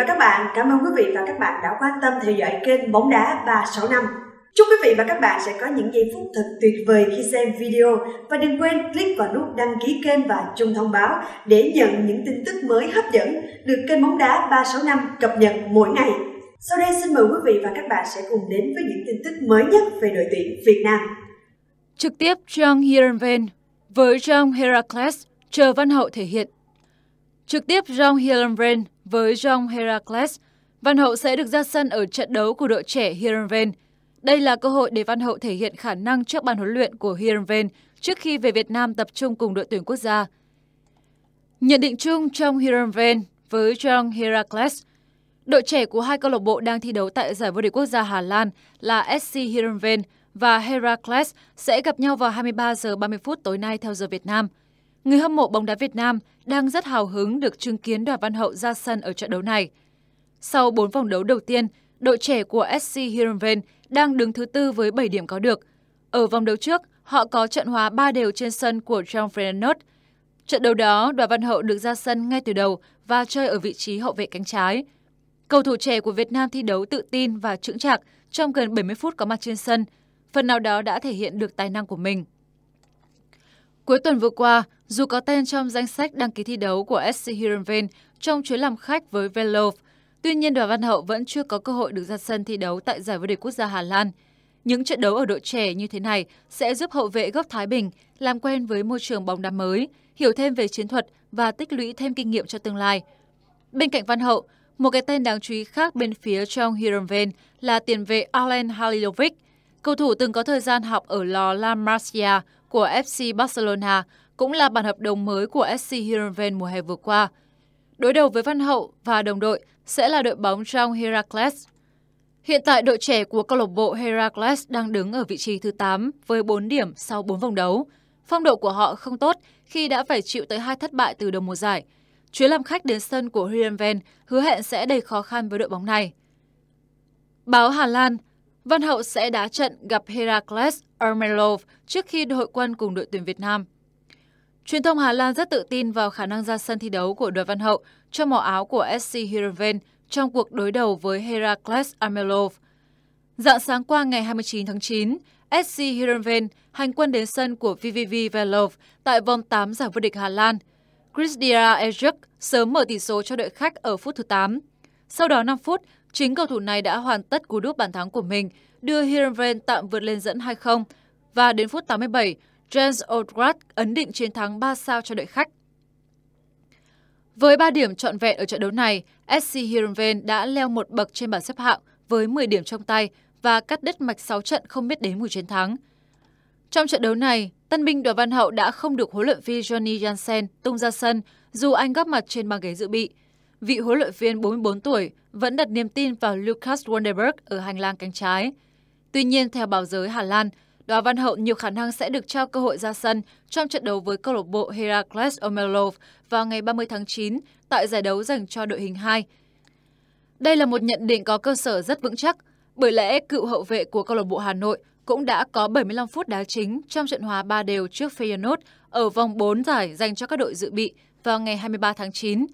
và các bạn, cảm ơn quý vị và các bạn đã quan tâm theo dõi kênh Bóng đá 365. Chúc quý vị và các bạn sẽ có những giây phút thật tuyệt vời khi xem video và đừng quên click vào nút đăng ký kênh và chuông thông báo để nhận những tin tức mới hấp dẫn được kênh Bóng đá 365 cập nhật mỗi ngày. Sau đây xin mời quý vị và các bạn sẽ cùng đến với những tin tức mới nhất về đội tuyển Việt Nam. Trực tiếp Jong Heerenveen với Jong Heracles chờ Văn Hậu thể hiện. Trực tiếp Jong Heerenveen với Jong Heracles, Văn Hậu sẽ được ra sân ở trận đấu của đội trẻ Heerenveen. Đây là cơ hội để Văn Hậu thể hiện khả năng trước ban huấn luyện của Heerenveen trước khi về Việt Nam tập trung cùng đội tuyển quốc gia. Nhận định chung trong Heerenveen với Jong Heracles, đội trẻ của hai câu lạc bộ đang thi đấu tại giải vô địch quốc gia Hà Lan là SC Heerenveen và Heracles sẽ gặp nhau vào 23 giờ 30 phút tối nay theo giờ Việt Nam. Người hâm mộ bóng đá Việt Nam đang rất hào hứng được chứng kiến Đoàn Văn Hậu ra sân ở trận đấu này. Sau 4 vòng đấu đầu tiên, đội trẻ của SC Heerenveen đang đứng thứ tư với 7 điểm có được. Ở vòng đấu trước, họ có trận hòa 3 đều trên sân của John Fernandez. Trận đấu đó, Đoàn Văn Hậu được ra sân ngay từ đầu và chơi ở vị trí hậu vệ cánh trái. Cầu thủ trẻ của Việt Nam thi đấu tự tin và chững chạc trong gần 70 phút có mặt trên sân, phần nào đó đã thể hiện được tài năng của mình. Cuối tuần vừa qua, dù có tên trong danh sách đăng ký thi đấu của SC Heerenveen trong chuyến làm khách với Velov, tuy nhiên Đoàn Văn Hậu vẫn chưa có cơ hội được ra sân thi đấu tại giải vô địch quốc gia Hà Lan. Những trận đấu ở đội trẻ như thế này sẽ giúp hậu vệ gốc Thái Bình làm quen với môi trường bóng đá mới, hiểu thêm về chiến thuật và tích lũy thêm kinh nghiệm cho tương lai. Bên cạnh Văn Hậu, một cái tên đáng chú ý khác bên phía trong Heerenveen là tiền vệ Alan Halilovic. Cầu thủ từng có thời gian học ở lò La Masia của FC Barcelona cũng là bản hợp đồng mới của SC Heerenveen mùa hè vừa qua. Đối đầu với Văn Hậu và đồng đội sẽ là đội bóng trong Heracles. Hiện tại đội trẻ của câu lạc bộ Heracles đang đứng ở vị trí thứ 8 với 4 điểm sau 4 vòng đấu. Phong độ của họ không tốt khi đã phải chịu tới hai thất bại từ đầu mùa giải. Chuyến làm khách đến sân của Heerenveen hứa hẹn sẽ đầy khó khăn với đội bóng này. Báo Hà Lan, Văn Hậu sẽ đá trận gặp Heracles Armelov trước khi đội quân cùng đội tuyển Việt Nam. Truyền thông Hà Lan rất tự tin vào khả năng ra sân thi đấu của đội Văn Hậu trong màu áo của SC Heerenveen trong cuộc đối đầu với Heracles Amelov. Dạng sáng qua ngày 29 tháng 9, SC Heerenveen hành quân đến sân của VVV Velov tại vòng 8 giải vô địch Hà Lan. Christia Ejuk sớm mở tỷ số cho đội khách ở phút thứ 8. Sau đó 5 phút, chính cầu thủ này đã hoàn tất cú đúp bàn thắng của mình, đưa Heerenveen tạm vượt lên dẫn 2-0 và đến phút 87, Jens Odgaard ấn định chiến thắng 3 sao cho đội khách. Với 3 điểm trọn vẹn ở trận đấu này, SC Heerenveen đã leo một bậc trên bảng xếp hạng với 10 điểm trong tay và cắt đứt mạch 6 trận không biết đến mùi chiến thắng. Trong trận đấu này, tân binh Đoàn Văn Hậu đã không được huấn luyện viên Johnny Jansen tung ra sân dù anh góp mặt trên băng ghế dự bị. Vị huấn luyện viên 44 tuổi vẫn đặt niềm tin vào Lucas Wonderberg ở hành lang cánh trái. Tuy nhiên, theo báo giới Hà Lan, Đoàn Văn Hậu nhiều khả năng sẽ được trao cơ hội ra sân trong trận đấu với câu lạc bộ Heracles Omelov vào ngày 30 tháng 9 tại giải đấu dành cho đội hình 2. Đây là một nhận định có cơ sở rất vững chắc, bởi lẽ cựu hậu vệ của câu lạc bộ Hà Nội cũng đã có 75 phút đá chính trong trận hòa 3 đều trước Feyenoord ở vòng 4 giải dành cho các đội dự bị vào ngày 23 tháng 9.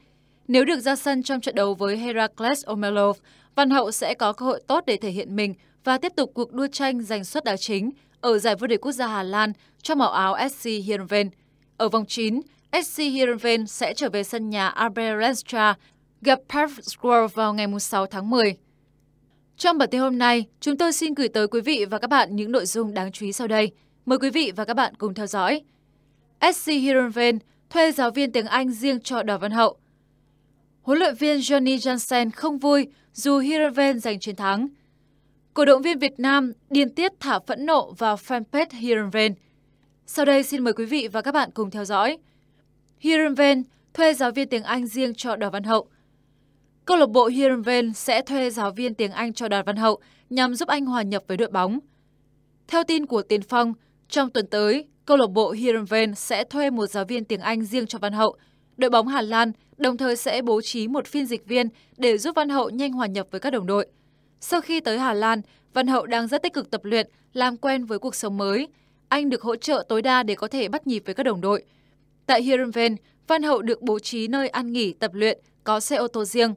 Nếu được ra sân trong trận đấu với Heracles Omelov, Văn Hậu sẽ có cơ hội tốt để thể hiện mình và tiếp tục cuộc đua tranh giành suất đá chính ở giải vô địch quốc gia Hà Lan cho màu áo SC Heerenveen. Ở vòng 9, SC Heerenveen sẽ trở về sân nhà Aberenstra gặp Perth vào ngày 6 tháng 10. Trong bản tin hôm nay, chúng tôi xin gửi tới quý vị và các bạn những nội dung đáng chú ý sau đây. Mời quý vị và các bạn cùng theo dõi. SC Heerenveen thuê giáo viên tiếng Anh riêng cho Đào Văn Hậu. Huấn luyện viên Johnny Jansen không vui dù Heerenveen giành chiến thắng. Cổ động viên Việt Nam điên tiết thả phẫn nộ vào fanpage Hirenven. Sau đây xin mời quý vị và các bạn cùng theo dõi. Hirenven thuê giáo viên tiếng Anh riêng cho Đào Văn Hậu. Câu lạc bộ Hirenven sẽ thuê giáo viên tiếng Anh cho Đào Văn Hậu nhằm giúp anh hòa nhập với đội bóng. Theo tin của Tiền Phong, trong tuần tới, câu lạc bộ Hirenven sẽ thuê một giáo viên tiếng Anh riêng cho Văn Hậu. Đội bóng Hà Lan đồng thời sẽ bố trí một phiên dịch viên để giúp Văn Hậu nhanh hòa nhập với các đồng đội. Sau khi tới Hà Lan, Văn Hậu đang rất tích cực tập luyện, làm quen với cuộc sống mới. Anh được hỗ trợ tối đa để có thể bắt nhịp với các đồng đội. Tại Heerenveen, Văn Hậu được bố trí nơi ăn nghỉ tập luyện, có xe ô tô riêng.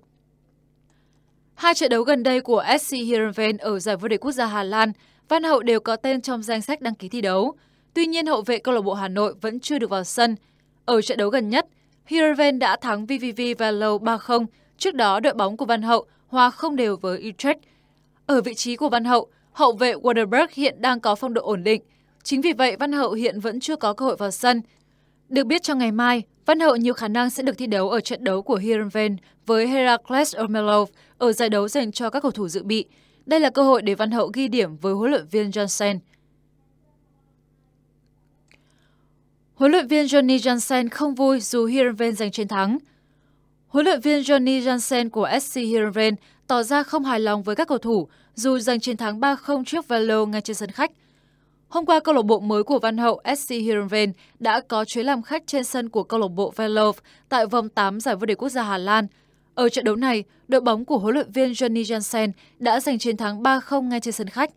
Hai trận đấu gần đây của SC Heerenveen ở giải vô địch quốc gia Hà Lan, Văn Hậu đều có tên trong danh sách đăng ký thi đấu. Tuy nhiên, hậu vệ câu lạc bộ Hà Nội vẫn chưa được vào sân. Ở trận đấu gần nhất, Heerenveen đã thắng VVV Velo 3-0. Trước đó, đội bóng của Văn Hậu hòa không đều với Utrecht. Ở vị trí của Văn Hậu, hậu vệ Waterberg hiện đang có phong độ ổn định. Chính vì vậy, Văn Hậu hiện vẫn chưa có cơ hội vào sân. Được biết trong ngày mai, Văn Hậu nhiều khả năng sẽ được thi đấu ở trận đấu của Heerenveen với Heracles Omelov ở giải đấu dành cho các cầu thủ dự bị. Đây là cơ hội để Văn Hậu ghi điểm với huấn luyện viên Johnson. Huấn luyện viên Johnny Johnson không vui dù Heerenveen giành chiến thắng. Huấn luyện viên Johnny Jansen của SC Heerenveen tỏ ra không hài lòng với các cầu thủ dù giành chiến thắng 3-0 trước Valo ngay trên sân khách. Hôm qua, câu lạc bộ mới của Văn Hậu SC Heerenveen đã có chuyến làm khách trên sân của câu lạc bộ Velo tại vòng 8 giải vô địch quốc gia Hà Lan. Ở trận đấu này, đội bóng của huấn luyện viên Johnny Jansen đã giành chiến thắng 3-0 ngay trên sân khách.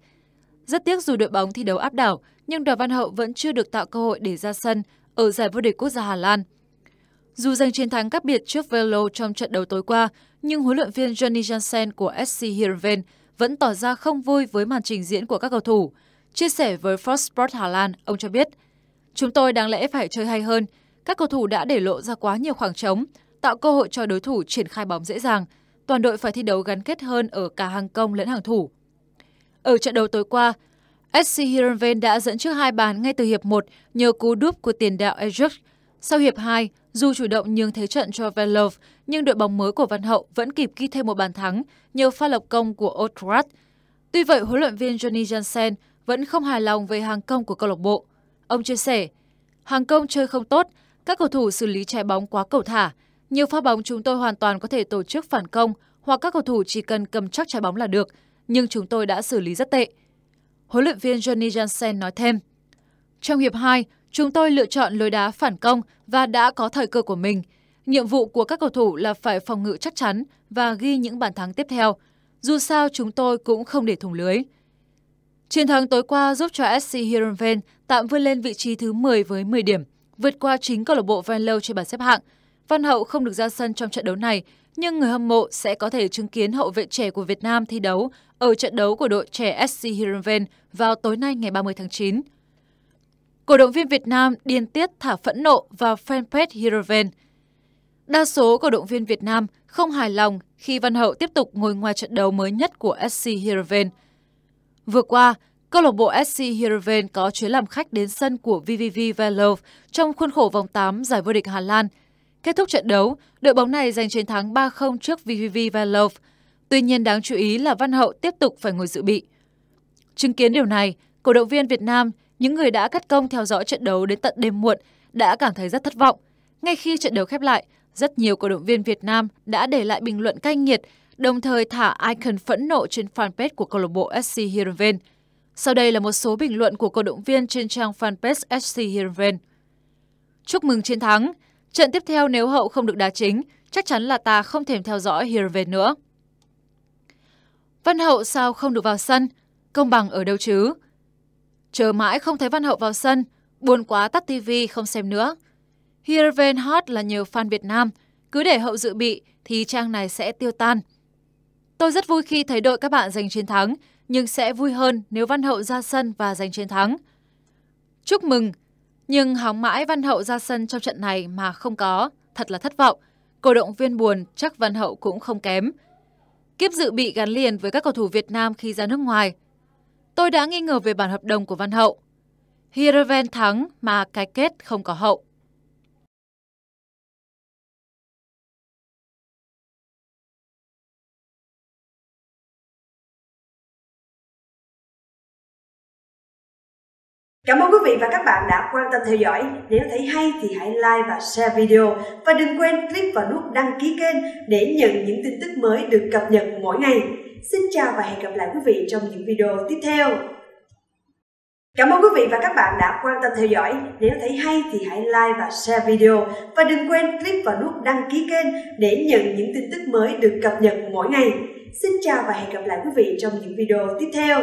Rất tiếc dù đội bóng thi đấu áp đảo, nhưng Đoàn Văn Hậu vẫn chưa được tạo cơ hội để ra sân ở giải vô địch quốc gia Hà Lan. Dù giành chiến thắng cách biệt trước Velo trong trận đấu tối qua, nhưng huấn luyện viên Johnny Jansen của SC Heerenveen vẫn tỏ ra không vui với màn trình diễn của các cầu thủ. Chia sẻ với Fox Sport Hà Lan, ông cho biết, Chúng tôi đáng lẽ phải chơi hay hơn. Các cầu thủ đã để lộ ra quá nhiều khoảng trống, tạo cơ hội cho đối thủ triển khai bóng dễ dàng. Toàn đội phải thi đấu gắn kết hơn ở cả hàng công lẫn hàng thủ. Ở trận đấu tối qua, SC Heerenveen đã dẫn trước hai bàn ngay từ hiệp 1 nhờ cú đúp của tiền đạo Ajax. Sau hiệp 2, dù chủ động nhường thế trận cho Velov, nhưng đội bóng mới của Văn Hậu vẫn kịp ghi thêm một bàn thắng nhờ pha lập công của Otrat. Tuy vậy, huấn luyện viên Johnny Jansen vẫn không hài lòng về hàng công của câu lạc bộ. Ông chia sẻ, hàng công chơi không tốt, các cầu thủ xử lý trái bóng quá cầu thả. Nhiều pha bóng chúng tôi hoàn toàn có thể tổ chức phản công hoặc các cầu thủ chỉ cần cầm chắc trái bóng là được, nhưng chúng tôi đã xử lý rất tệ. Huấn luyện viên Johnny Jansen nói thêm, trong hiệp 2, chúng tôi lựa chọn lối đá phản công và đã có thời cơ của mình. Nhiệm vụ của các cầu thủ là phải phòng ngự chắc chắn và ghi những bàn thắng tiếp theo. Dù sao chúng tôi cũng không để thủng lưới. Chiến thắng tối qua giúp cho SC Heerenveen tạm vươn lên vị trí thứ 10 với 10 điểm, vượt qua chính câu lạc bộ Venlo trên bảng xếp hạng. Văn Hậu không được ra sân trong trận đấu này, nhưng người hâm mộ sẽ có thể chứng kiến hậu vệ trẻ của Việt Nam thi đấu ở trận đấu của đội trẻ SC Heerenveen vào tối nay ngày 30 tháng 9. Cổ động viên Việt Nam điên tiết thả phẫn nộ vào fanpage Heroven. Đa số cổ động viên Việt Nam không hài lòng khi Văn Hậu tiếp tục ngồi ngoài trận đấu mới nhất của SC Heroven. – Vừa qua, câu lạc bộ SC Heroven có chuyến làm khách đến sân của VVV Velov trong khuôn khổ vòng 8 giải vô địch Hà Lan. Kết thúc trận đấu, đội bóng này giành chiến thắng 3-0 trước VVV Velov. Tuy nhiên đáng chú ý là Văn Hậu tiếp tục phải ngồi dự bị. Chứng kiến điều này, cổ động viên Việt Nam, những người đã cắt công theo dõi trận đấu đến tận đêm muộn, đã cảm thấy rất thất vọng. Ngay khi trận đấu khép lại, rất nhiều cổ động viên Việt Nam đã để lại bình luận cay nghiệt đồng thời thả icon phẫn nộ trên fanpage của câu lạc bộ SC Heerenveen. Sau đây là một số bình luận của cổ động viên trên trang fanpage SC Heerenveen. Chúc mừng chiến thắng! Trận tiếp theo nếu hậu không được đá chính, chắc chắn là ta không thèm theo dõi Heerenveen nữa. Văn Hậu sao không được vào sân? Công bằng ở đâu chứ? Chờ mãi không thấy Văn Hậu vào sân, buồn quá tắt tivi không xem nữa. Heerenveen hot là nhiều fan Việt Nam, cứ để hậu dự bị thì trang này sẽ tiêu tan. Tôi rất vui khi thấy đội các bạn giành chiến thắng, nhưng sẽ vui hơn nếu Văn Hậu ra sân và giành chiến thắng. Chúc mừng! Nhưng hóng mãi Văn Hậu ra sân trong trận này mà không có, thật là thất vọng. Cổ động viên buồn, chắc Văn Hậu cũng không kém. Kiếp dự bị gắn liền với các cầu thủ Việt Nam khi ra nước ngoài. Tôi đã nghi ngờ về bản hợp đồng của Văn Hậu. Heerenveen thắng mà cái kết không có hậu. Cảm ơn quý vị và các bạn đã quan tâm theo dõi. Nếu thấy hay thì hãy like và share video. Và đừng quên click vào nút đăng ký kênh để nhận những tin tức mới được cập nhật mỗi ngày. Xin chào và hẹn gặp lại quý vị trong những video tiếp theo. Cảm ơn quý vị và các bạn đã quan tâm theo dõi. Nếu thấy hay thì hãy like và share video. Và đừng quên click vào nút đăng ký kênh để nhận những tin tức mới được cập nhật mỗi ngày. Xin chào và hẹn gặp lại quý vị trong những video tiếp theo.